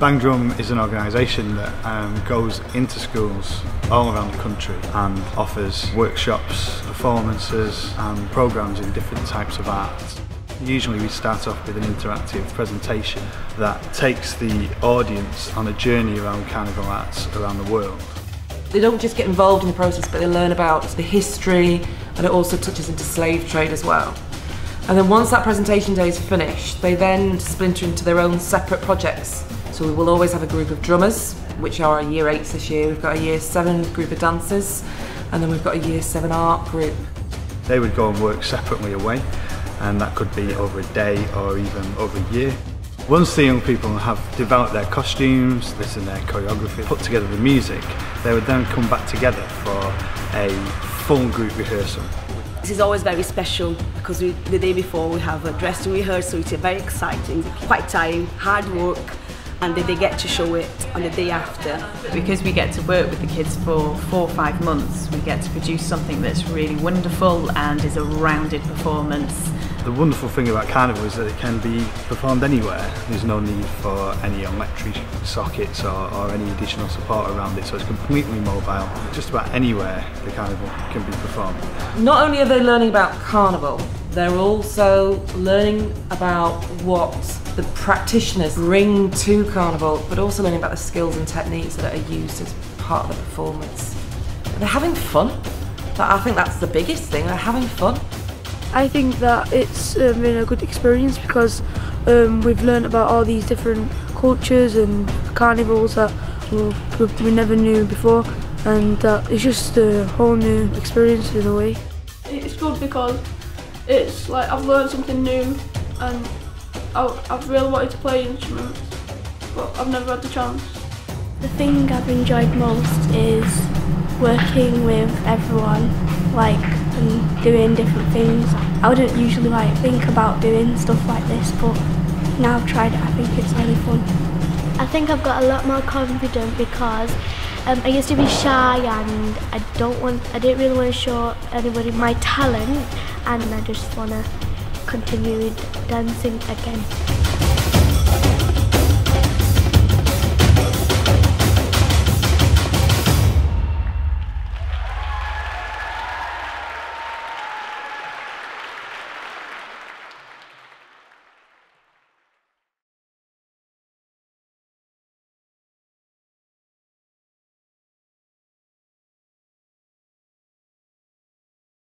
Bangdrum is an organisation that um, goes into schools all around the country and offers workshops, performances and programmes in different types of arts. Usually we start off with an interactive presentation that takes the audience on a journey around carnival arts around the world. They don't just get involved in the process, but they learn about the history and it also touches into slave trade as well. And then once that presentation day is finished, they then splinter into their own separate projects. So we will always have a group of drummers, which are our year eights this year. We've got a year seven group of dancers, and then we've got a year seven art group. They would go and work separately away, and that could be over a day or even over a year. Once the young people have developed their costumes, listen their choreography, put together the music, they would then come back together for a full group rehearsal. This is always very special because we, the day before we have a dressing rehearsal, so it's very exciting, quite tiring, hard work, and then they get to show it on the day after. Because we get to work with the kids for four or five months, we get to produce something that's really wonderful and is a rounded performance. The wonderful thing about Carnival is that it can be performed anywhere. There's no need for any electric sockets or, or any additional support around it, so it's completely mobile. Just about anywhere the Carnival can be performed. Not only are they learning about Carnival, they're also learning about what the practitioners bring to Carnival, but also learning about the skills and techniques that are used as part of the performance. They're having fun. I think that's the biggest thing, they're having fun. I think that it's um, been a good experience because um, we've learned about all these different cultures and carnivals that we, we never knew before and that it's just a whole new experience in a way. It's good because it's like I've learned something new and I, I've really wanted to play instruments but I've never had the chance. The thing I've enjoyed most is working with everyone like and doing different things. I wouldn't usually like think about doing stuff like this, but now I've tried it, I think it's really fun. I think I've got a lot more confident because um, I used to be shy and I don't want, I didn't really want to show anybody my talent, and I just want to continue dancing again.